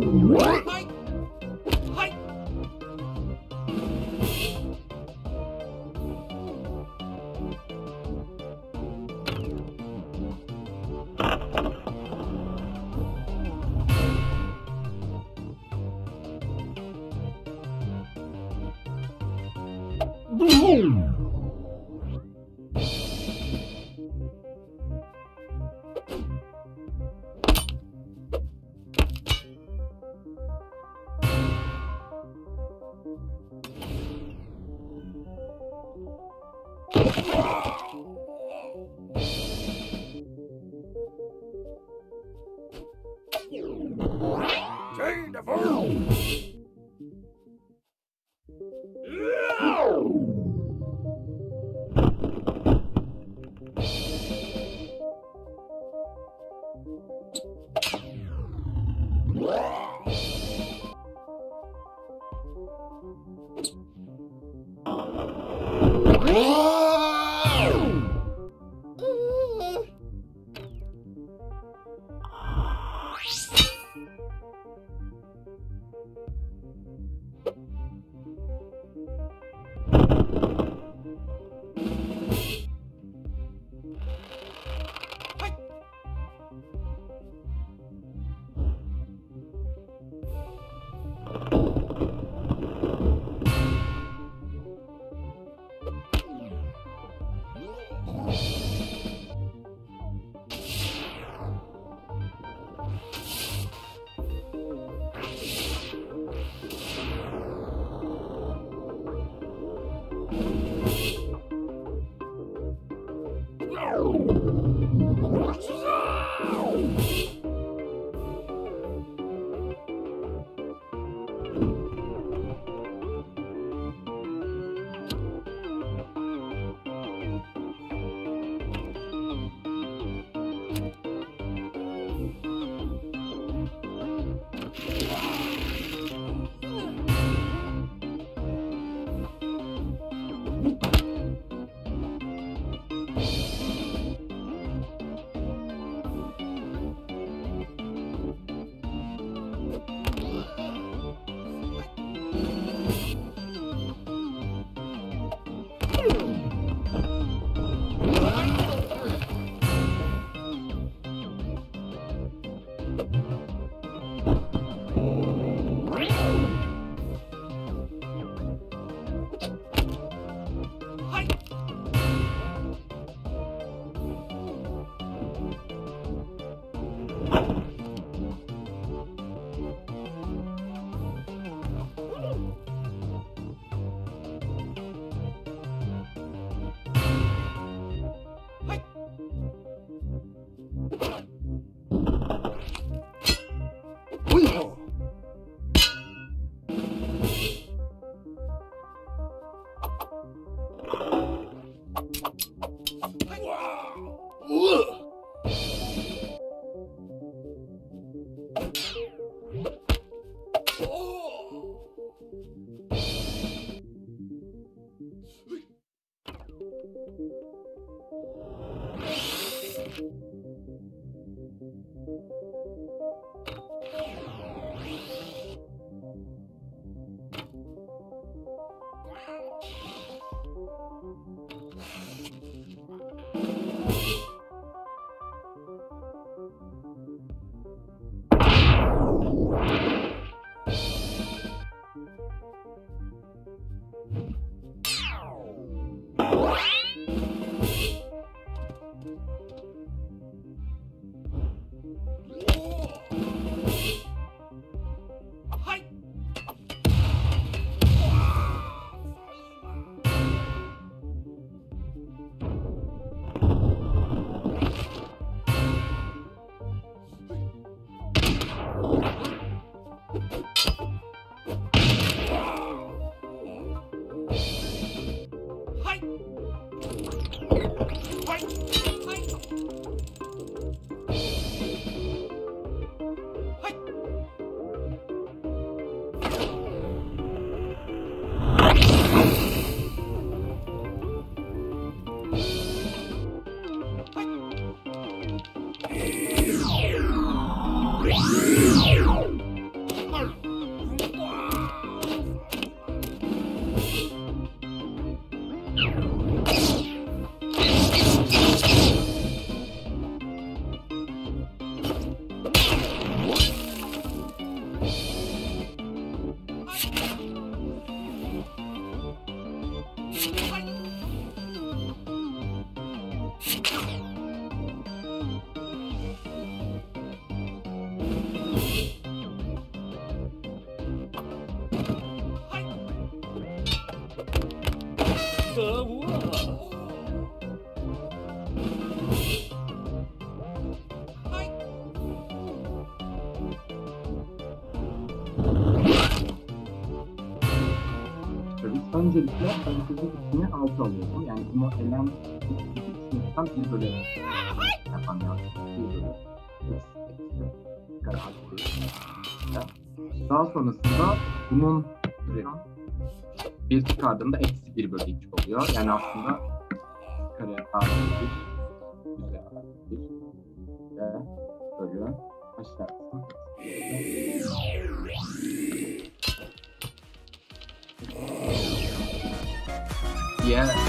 What? Wow. Öncelikle hareketli ismini altı alıyorsun. Yani bunu elem sınıftan bir bölü yapamıyor. Bir bölü. Daha sonrasında bunun üzerinden bir çıkardığımda eksi bir bölü iki oluyor. Yani aslında kare artı bir üzeri artı bir ve bölü aşağı şey